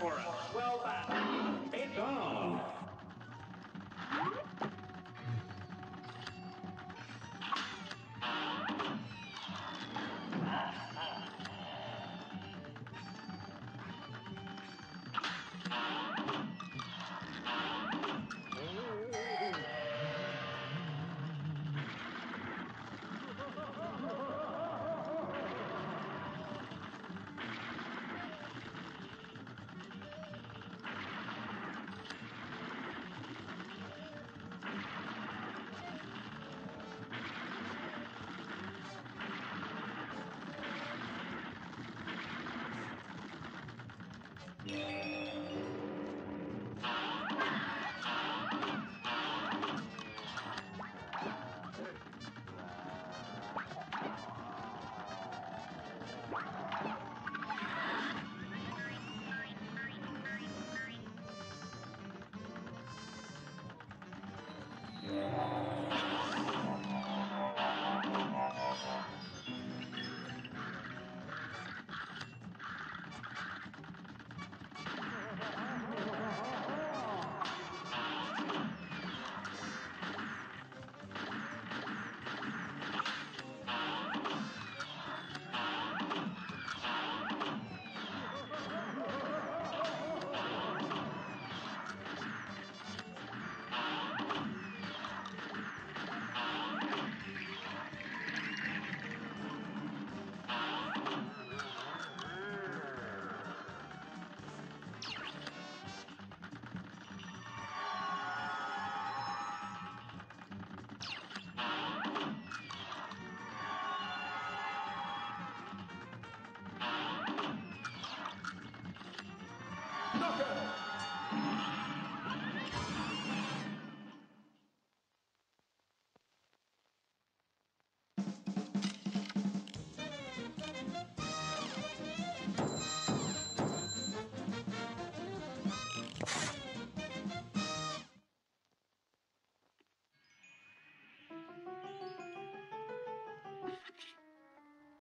for us. Well Yeah. Tucker.